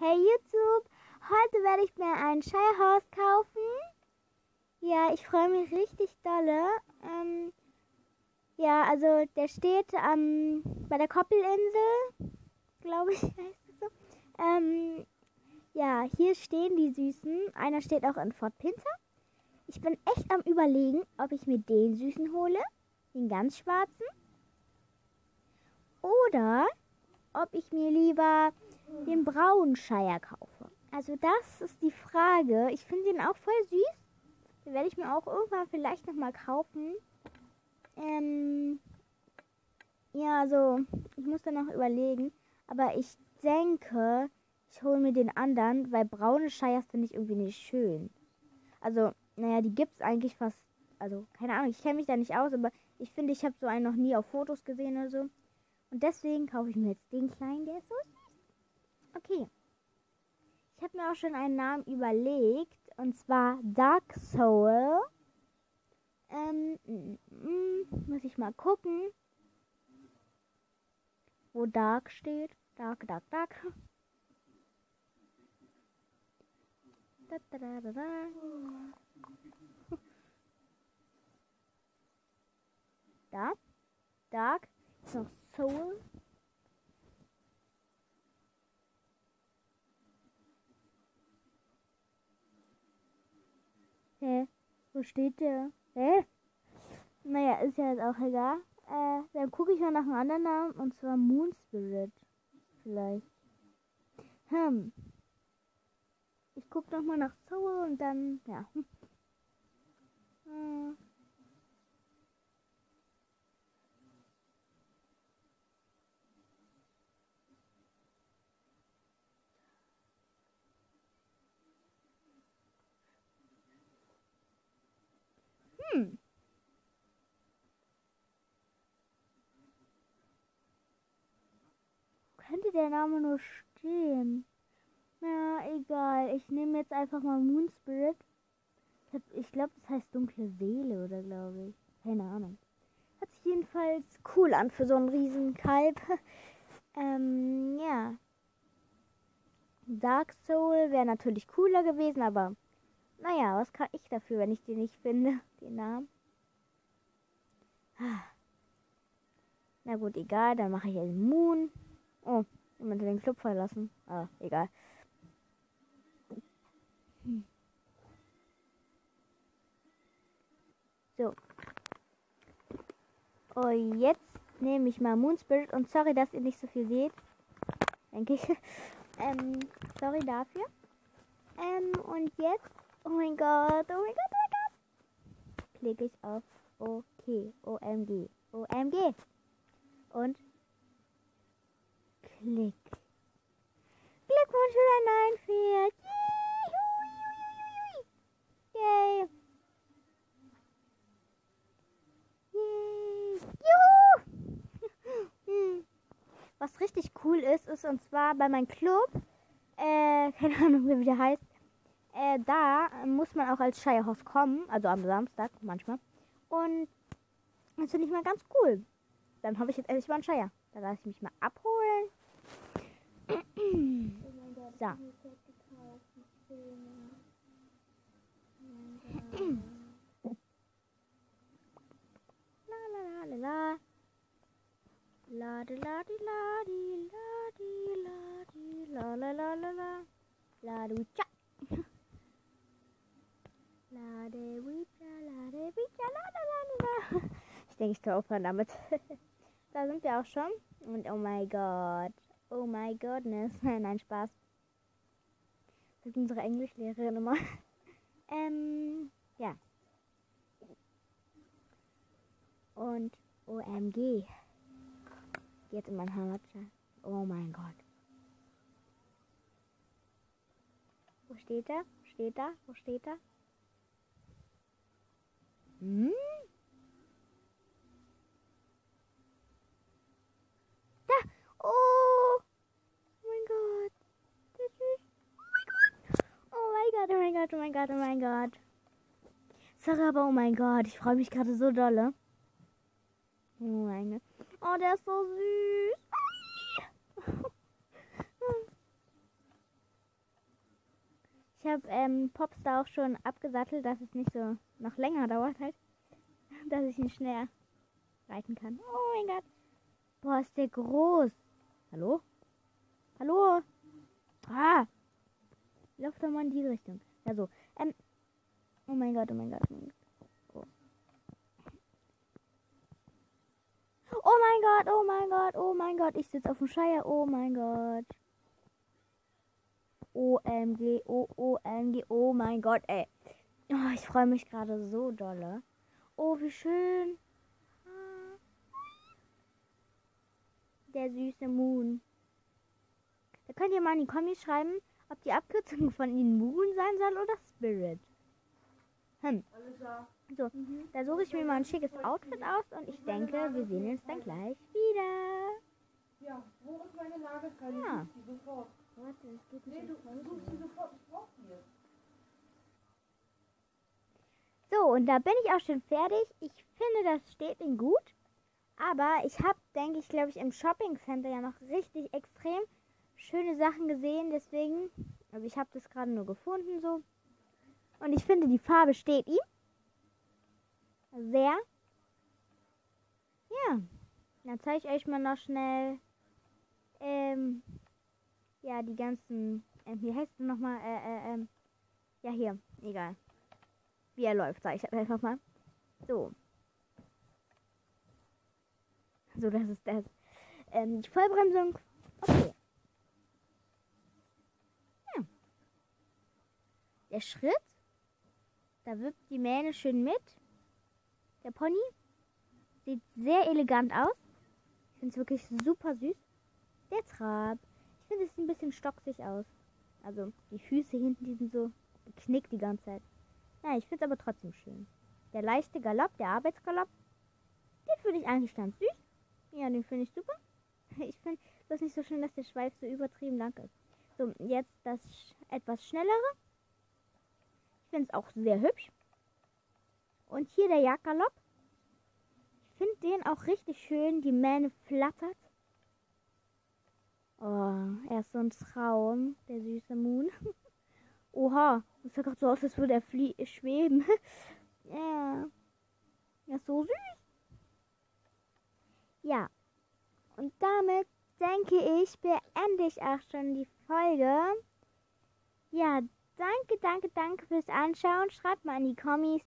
Hey YouTube, heute werde ich mir ein Scheihaus kaufen. Ja, ich freue mich richtig dolle. Ähm, ja, also der steht ähm, bei der Koppelinsel, glaube ich, heißt es so. Ähm, ja, hier stehen die Süßen. Einer steht auch in Fort Pinter. Ich bin echt am überlegen, ob ich mir den Süßen hole, den ganz schwarzen. Oder ob ich mir lieber den Braunscheier kaufe. Also das ist die Frage. Ich finde den auch voll süß. Den werde ich mir auch irgendwann vielleicht nochmal kaufen. Ähm, ja, also ich muss da noch überlegen. Aber ich denke, ich hole mir den anderen, weil braune Scheiers finde ich irgendwie nicht schön. Also, naja, die gibt es eigentlich fast. Also, keine Ahnung, ich kenne mich da nicht aus, aber ich finde, ich habe so einen noch nie auf Fotos gesehen oder so. Und deswegen kaufe ich mir jetzt den kleinen, der ist so süß. Okay. Ich habe mir auch schon einen Namen überlegt. Und zwar Dark Soul. Ähm, mm, muss ich mal gucken. Wo Dark steht. Dark, Dark, Dark. Da, da, da, da. Dark. Ist noch Soul. Hä? Wo steht der? Hä? Naja, ist ja jetzt auch egal. Äh, dann gucke ich mal nach einem anderen Namen und zwar Moon Spirit. Vielleicht. Hm. Ich gucke nochmal nach Zauber und dann, ja. Hm. hm. sollte der Name nur stehen? Na, egal. Ich nehme jetzt einfach mal Moon Spirit. Ich glaube, das heißt dunkle Seele oder glaube ich. Keine Ahnung. Hat sich jedenfalls cool an für so einen riesen Kalb. ähm, ja. Dark Soul wäre natürlich cooler gewesen, aber naja, was kann ich dafür, wenn ich den nicht finde, den Namen? Ah. Na gut, egal, dann mache ich einen Moon. Oh, ich hat den Club verlassen. Ah, egal. So. Und jetzt nehme ich mal Moon Spirit und sorry, dass ihr nicht so viel seht. Denke ich. ähm, sorry dafür. Ähm, und jetzt. Oh mein Gott, oh mein Gott, oh mein Gott. Klicke ich auf OK. OMG. OMG. Und Blick. Glückwunsch für dein Pferd. Yay. Yay. Juhu. Was richtig cool ist, ist und zwar bei meinem Club, äh, keine Ahnung, wie der heißt, äh, da muss man auch als Scheierhaus kommen, also am Samstag manchmal. Und das finde ich mal ganz cool. Dann habe ich jetzt endlich mal einen Scheier. Da lasse ich mich mal abholen. So. La la la la la. La di la di la di la di la di la la la la la. La ducha. La de Witcher, la de Witcher, la la la la la. Ich denke, ich kann aufhören damit. da sind wir auch schon. Und oh mein Gott. Oh my goodness. Nein, Spaß. Sagt unsere Englischlehrerin immer. ähm, ja. Und OMG. Jetzt in mein Heimatstadt. Oh mein Gott. Wo steht er? Steht er? Wo steht er? Hm? Sache aber, oh mein Gott, ich freue mich gerade so dolle. Oh mein Gott. Oh, der ist so süß. Ich habe ähm, Popstar auch schon abgesattelt, dass es nicht so noch länger dauert halt. Dass ich ihn schneller reiten kann. Oh mein Gott. Boah, ist der groß. Hallo? Hallo? Ah! Lauf doch mal in die Richtung. Ja, so. Ähm, Oh mein Gott, oh mein Gott. Oh mein Gott. Oh. oh mein Gott, oh mein Gott, oh mein Gott. Ich sitze auf dem Scheier. Oh mein Gott. OMG, O, OMG, oh mein Gott, ey. Oh, ich freue mich gerade so dolle. Oh, wie schön. Der süße Moon. Da könnt ihr mal in die Kommis schreiben, ob die Abkürzung von ihnen Moon sein soll oder Spirit. Hm. So, mhm. da suche ich mir mal ein schickes Outfit aus und ich denke, wir sehen uns dann gleich wieder. Ja, wo ist meine Lagerkarte? Ja. Warte, es geht nicht. Nee, du suchst sie sofort. Ich brauch die jetzt. So, und da bin ich auch schon fertig. Ich finde, das steht ihm gut. Aber ich habe, denke ich, glaube ich, im Shopping Center ja noch richtig extrem schöne Sachen gesehen. Deswegen, also ich habe das gerade nur gefunden so. Und ich finde, die Farbe steht ihm. Sehr. Ja. Dann zeige ich euch mal noch schnell ähm, ja, die ganzen, äh, wie heißt es nochmal, äh, äh, ähm, ja, hier, egal. Wie er läuft, sag ich einfach mal. So. So, das ist das. Ähm, die Vollbremsung. Okay. Ja. Der Schritt. Da wirbt die Mähne schön mit. Der Pony. Sieht sehr elegant aus. Ich finde es wirklich super süß. Der Trab finde, es ein bisschen stocksig aus. Also die Füße hinten, die sind so geknickt die ganze Zeit. Ja, ich finde es aber trotzdem schön. Der leichte Galopp, der Arbeitsgalopp, den finde ich eigentlich ganz süß. Ja, den finde ich super. Ich finde das nicht so schön, dass der Schweif so übertrieben lang ist. So, jetzt das etwas schnellere. Ich finde es auch sehr hübsch. Und hier der Jagdgalopp. Ich finde den auch richtig schön. Die Mähne flattert. Oh, er ist so ein Traum, der süße Moon. Oha, das sieht gerade so aus, als würde er flie schweben. ja. Er ist so süß. Ja. Und damit denke ich, beende ich auch schon die Folge. Ja, danke, danke, danke fürs Anschauen. Schreibt mal in die Kommis,